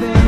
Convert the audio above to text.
nothing.